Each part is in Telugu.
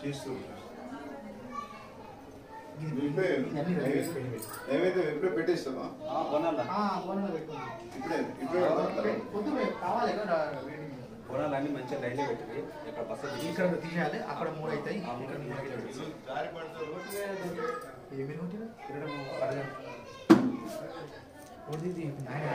చేస్తూ ఉంటారు. ఇప్పుడే నైవేద్యం ఇప్పుడే పెట్టేస్తావా? ఇప్పుడే అన్ని మంచిగా లైన్లో పెట్టింది ఇక్కడ బస్సు ఇక్కడ తీసేయాలి అక్కడ మూడు అవుతాయి ఇక్కడ మూడు ఏమేమి ఉంటుంది నాయన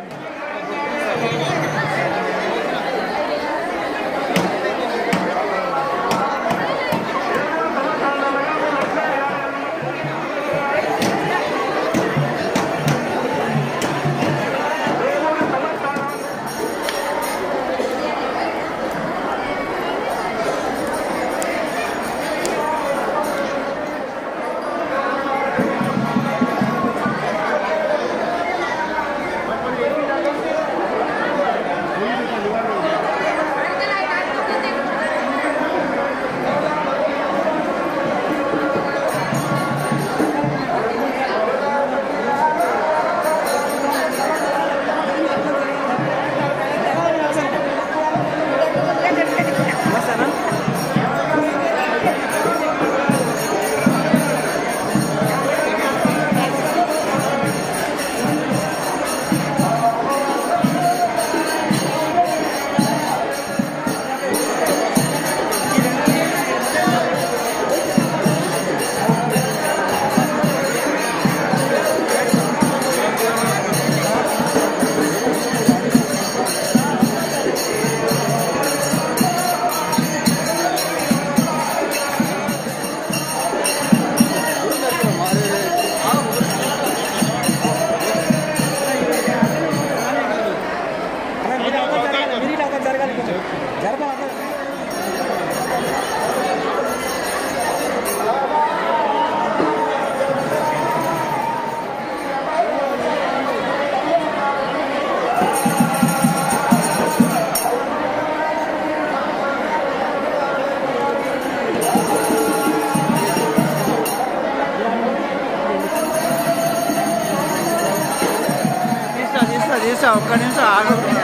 I'm gonna olun.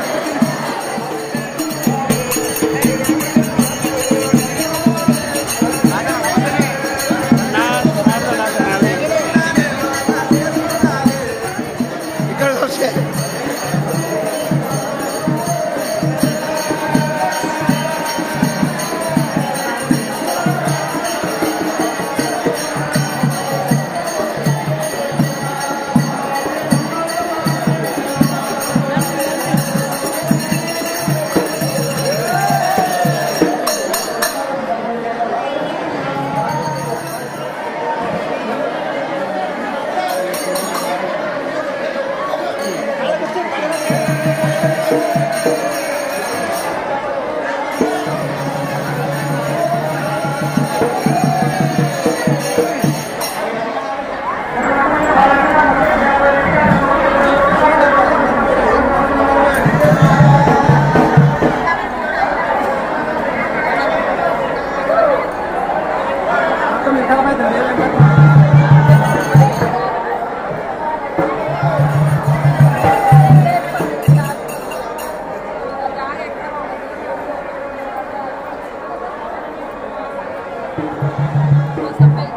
Música Nossa,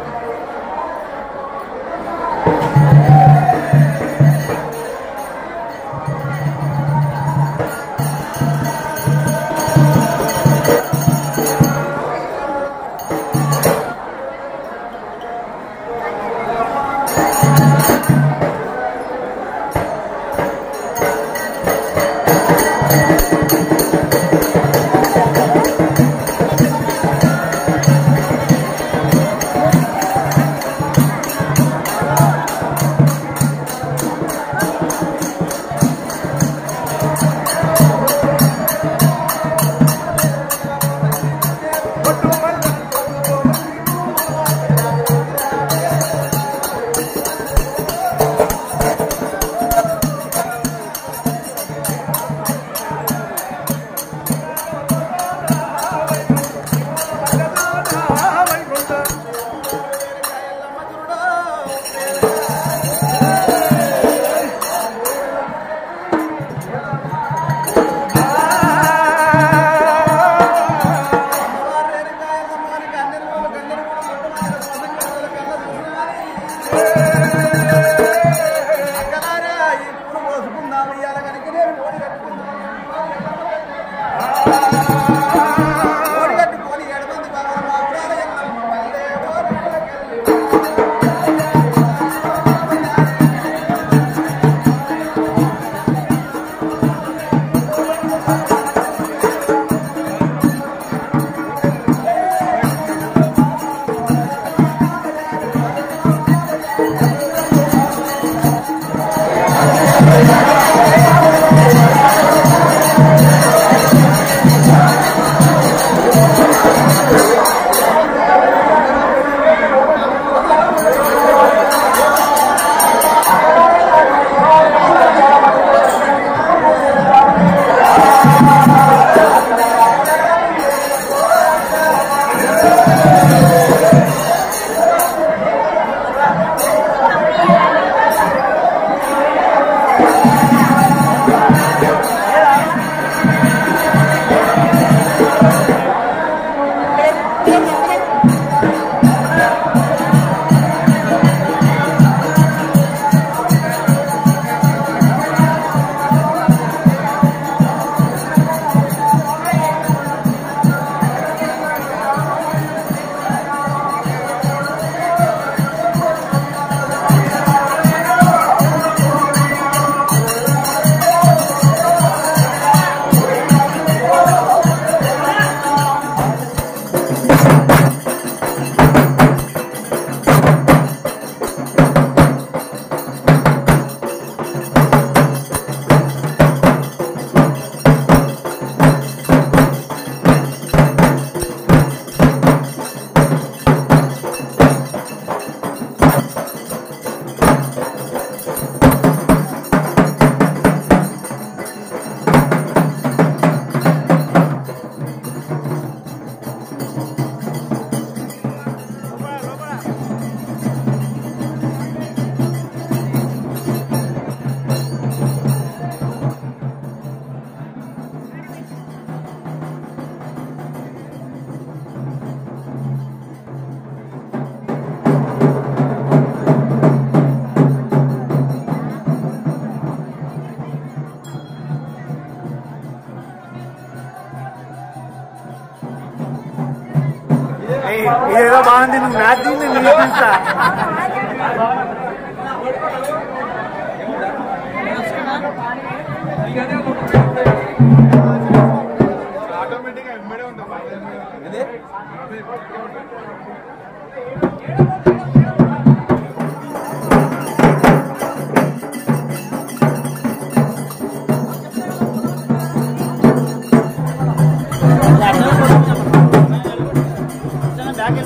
పోసుకుందాం ఇయ్యాల కనుక నేను ఓడి కట్టుకుందాం. ఇదేదో బాగుంది నువ్వు మ్యాచ్ నేను చూపిస్తా బ్యాక్ जाके